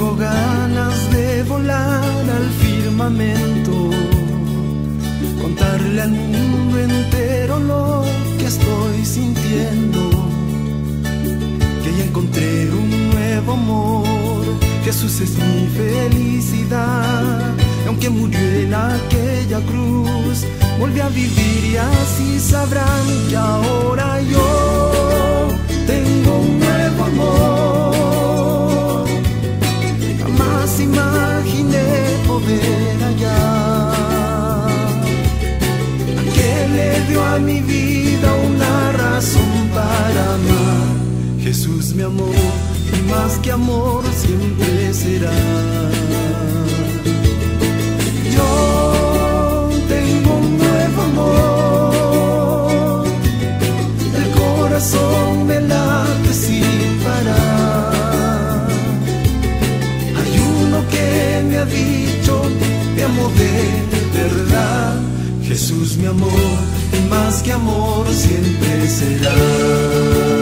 Tengo ganas de volar al firmamento, contarle al mundo entero lo que estoy sintiendo, que ya encontré un nuevo amor, Jesús es mi felicidad, y aunque murió en aquella cruz, volví a vivir y así sabrán que ahora yo tengo mi vida una razón para amar. Jesús me amó y más que amor siempre será. Yo tengo un nuevo amor, el corazón me late sin parar. Hay uno que me ha dicho, te amo de verdad. Jesús mi amor, y más que amor siempre será.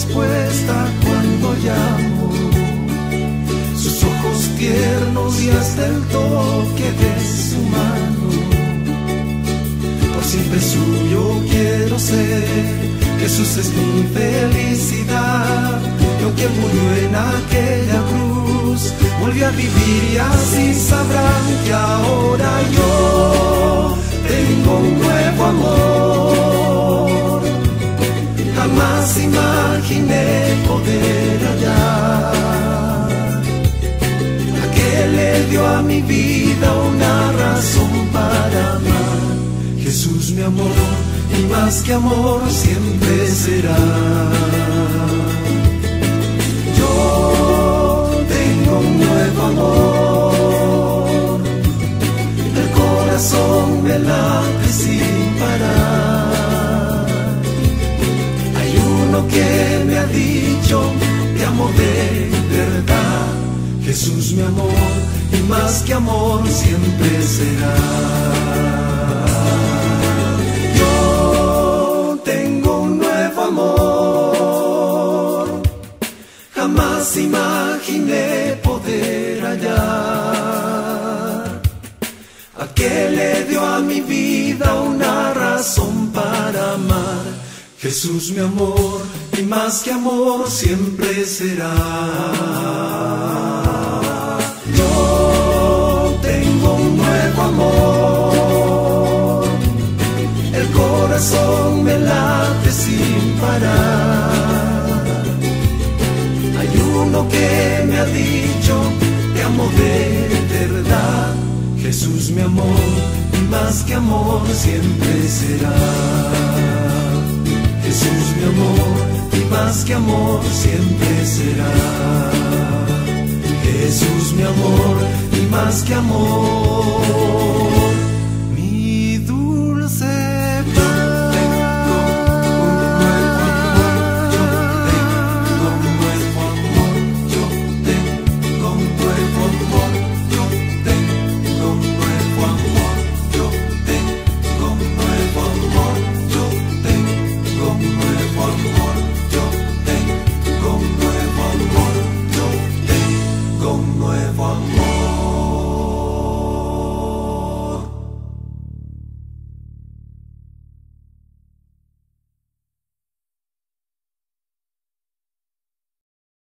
Respuesta cuando llamo, sus ojos tiernos y hasta el toque de su mano. Por siempre suyo quiero ser, Jesús es mi felicidad. Y aunque murió en aquella cruz, volvió a vivir y así sabrán que ahora yo dio a mi vida una razón para amar. Jesús mi amor y más que amor siempre será. Y más que amor siempre será. Yo tengo un nuevo amor, jamás imaginé poder hallar. Aquel le dio a mi vida una razón para amar. Jesús mi amor, y más que amor siempre será. Ha dicho, te amo de verdad. Jesús mi amor, y más que amor siempre será. Jesús mi amor, y más que amor siempre será. Jesús mi amor, y más que amor